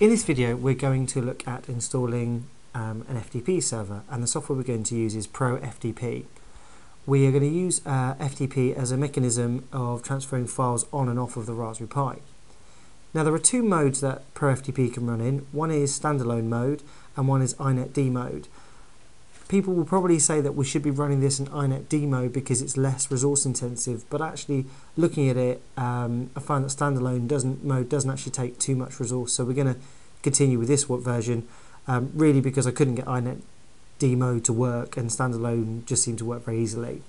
In this video we're going to look at installing um, an FTP server and the software we're going to use is ProFTP. We are going to use uh, FTP as a mechanism of transferring files on and off of the Raspberry Pi. Now there are two modes that ProFTP can run in. One is standalone mode and one is inetd mode. People will probably say that we should be running this in inetd mode because it's less resource intensive, but actually looking at it, um, I find that standalone doesn't mode doesn't actually take too much resource. So we're going to continue with this what version, um, really because I couldn't get inetd mode to work and standalone just seemed to work very easily.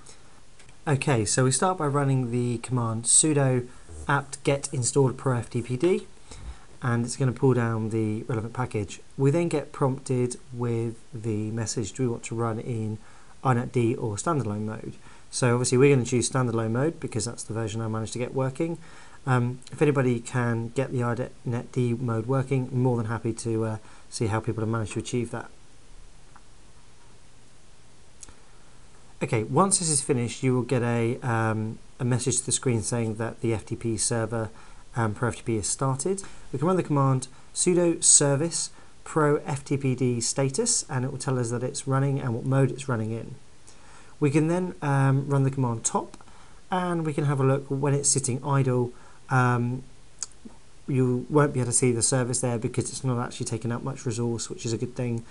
Okay, so we start by running the command sudo apt get installed proftpd and it's going to pull down the relevant package. We then get prompted with the message do we want to run in inetd or standalone mode. So obviously we're going to choose standalone mode because that's the version I managed to get working. Um, if anybody can get the inetd mode working, I'm more than happy to uh, see how people have managed to achieve that. Okay, once this is finished, you will get a, um, a message to the screen saying that the FTP server um, ProFTP is started. We can run the command sudo service pro ftpd status and it will tell us that it's running and what mode it's running in. We can then um, run the command top and we can have a look when it's sitting idle um, you won't be able to see the service there because it's not actually taking up much resource which is a good thing.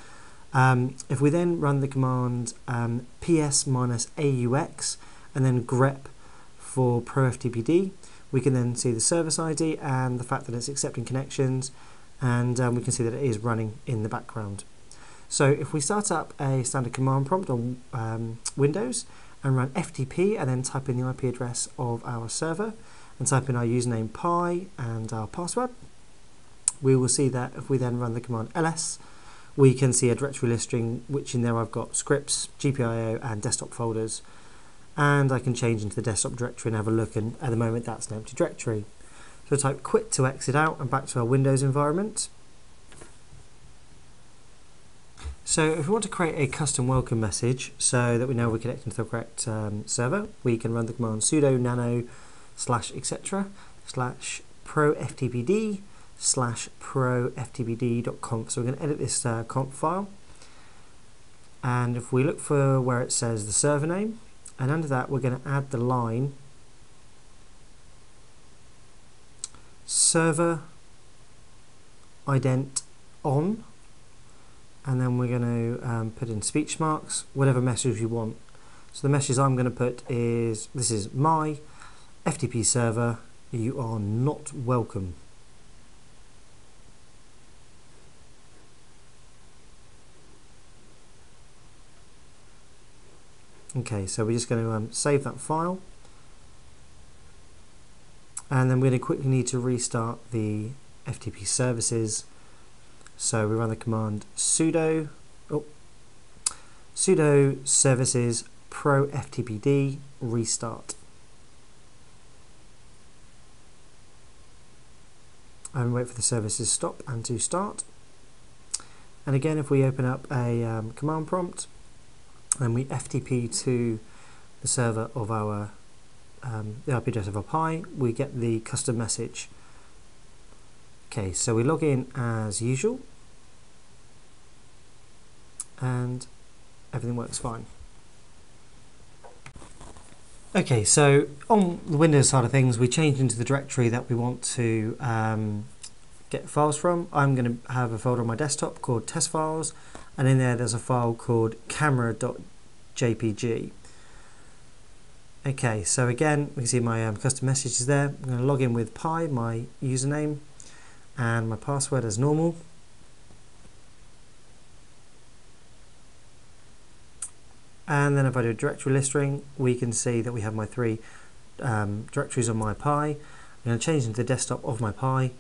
Um, if we then run the command um, ps minus aux and then grep for proftpd we can then see the service ID and the fact that it's accepting connections and um, we can see that it is running in the background. So if we start up a standard command prompt on um, Windows and run FTP and then type in the IP address of our server and type in our username pi and our password, we will see that if we then run the command ls, we can see a directory listing which in there I've got scripts, GPIO and desktop folders and I can change into the desktop directory and have a look and at the moment that's an empty directory. So type quit to exit out and back to our Windows environment. So if we want to create a custom welcome message so that we know we're connecting to the correct um, server, we can run the command sudo nano slash etc slash proftpd slash proftpd.conf. So we're going to edit this uh, conf file. And if we look for where it says the server name, and under that we're going to add the line server ident on and then we're going to um, put in speech marks whatever message you want. So the message I'm going to put is this is my FTP server. You are not welcome Okay, so we're just going to um, save that file. And then we're going to quickly need to restart the FTP services. So we run the command sudo oh, sudo services pro ftpd restart. And wait for the services to stop and to start. And again, if we open up a um, command prompt, and we FTP to the server of our um, the IP address of our Pi, we get the custom message. Okay, so we log in as usual, and everything works fine. Okay, so on the Windows side of things, we change into the directory that we want to um, get files from. I'm going to have a folder on my desktop called test files, and in there there's a file called camera.jpg. Okay, so again, we can see my um, custom messages there. I'm going to log in with Pi, my username, and my password as normal. And then if I do a directory listing, we can see that we have my three um, directories on my Pi. I'm going to change into the desktop of my Pi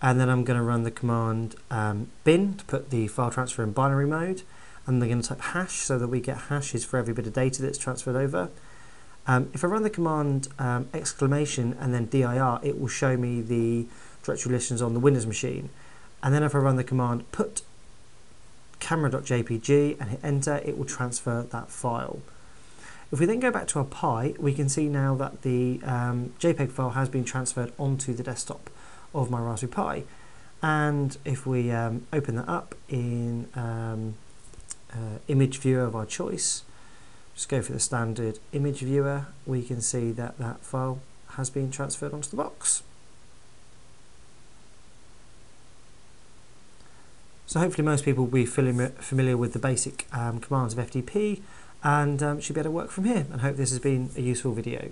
and then I'm going to run the command um, bin to put the file transfer in binary mode and then I'm going to type hash so that we get hashes for every bit of data that's transferred over. Um, if I run the command um, exclamation and then dir it will show me the directory listings on the Windows machine and then if I run the command put camera.jpg and hit enter it will transfer that file. If we then go back to our Pi we can see now that the um, JPEG file has been transferred onto the desktop of my Raspberry Pi. And if we um, open that up in um, uh, image viewer of our choice, just go for the standard image viewer, we can see that that file has been transferred onto the box. So hopefully most people will be familiar with the basic um, commands of FTP and um, should be able to work from here and hope this has been a useful video.